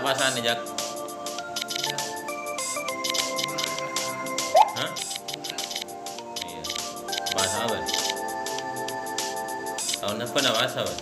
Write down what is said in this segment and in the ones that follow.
apa nih Jak? Hah? Iya. Bahasa apa? Tahun nak bahasa apa?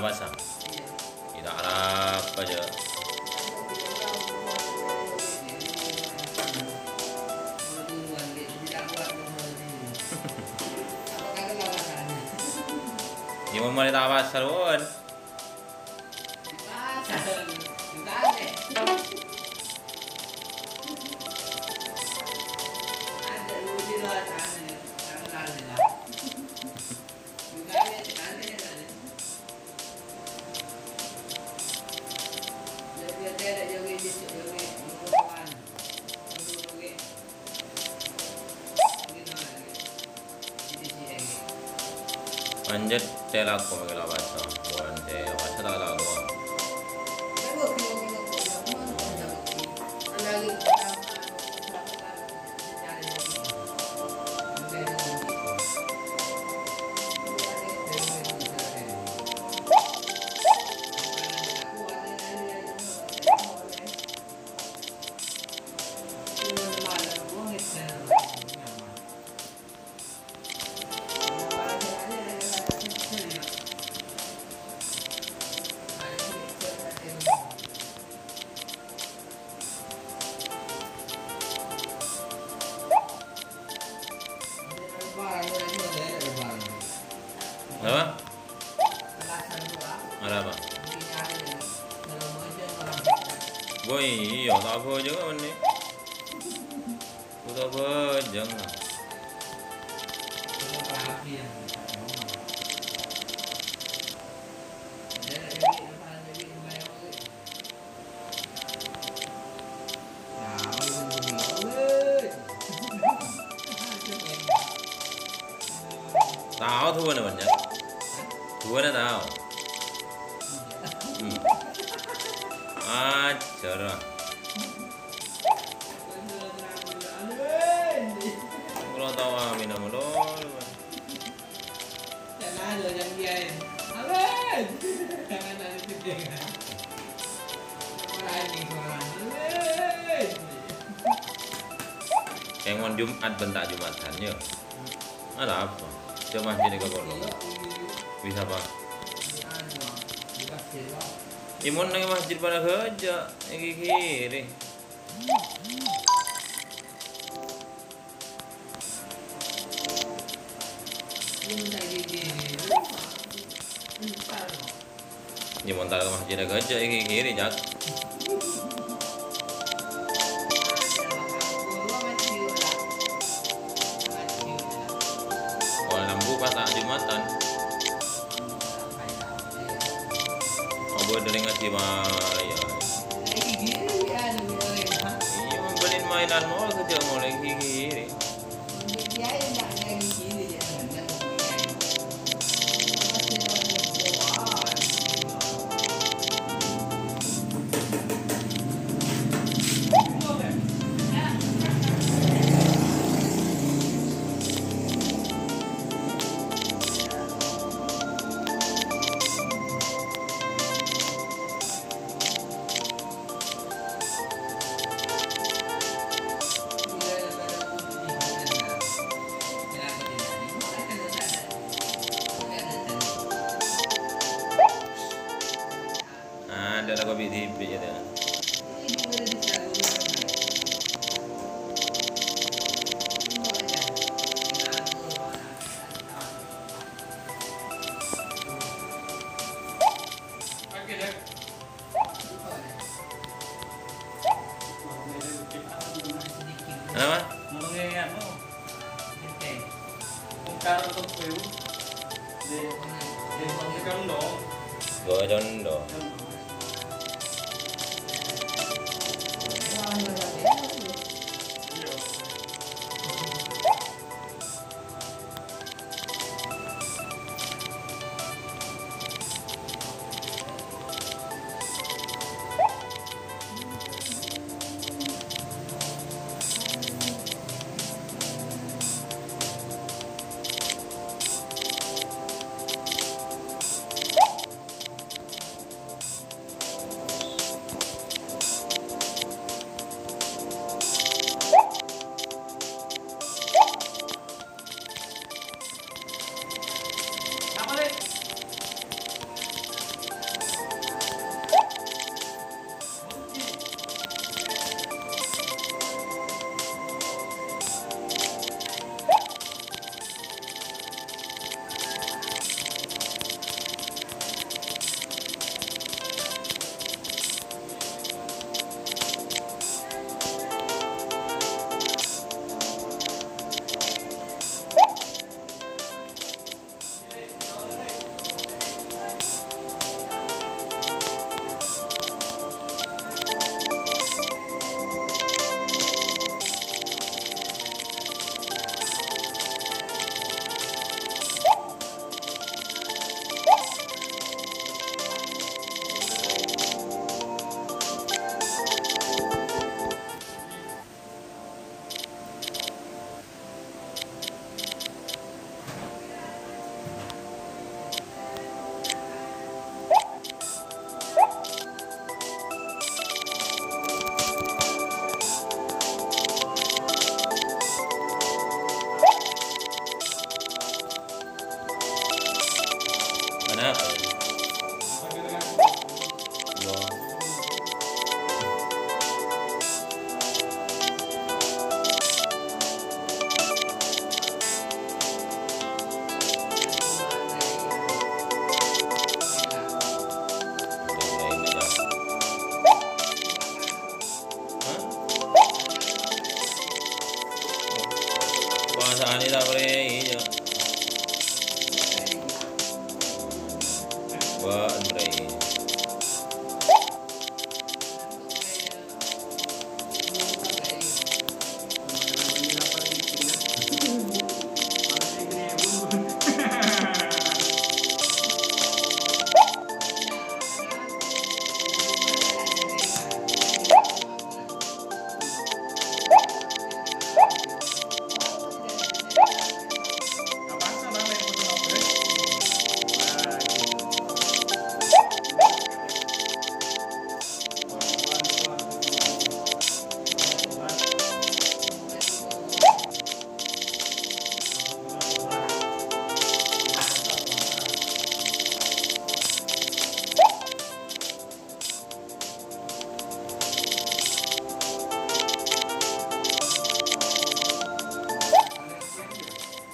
Bahasa? Kita Arab aja. Ya mau mulai 완전 때라 꼬맥이라 말씀 원대 와차다라 bahasa. Bukan te bahasa tak lagu. Apa? Ada apa? Gue iya tak apa juga ni. Aku tak apa jangan. Tahu Jumat bentak Jumatan ya. Ada apa? Coba jadi ke kono. Bisa pak? Imun nang masjid pada kerja, yang kiri. Imun tak ke masjid ada kerja, yang kiri jak. Jumatan, oh dari ngasih maya. Iya membeli mainan mau mulai kiri. ada Kalau untuk view, di di kamera. Gua don don.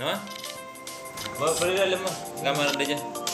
Nama? Bawa beli dalam mah. Kamar ada aja.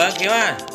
Bác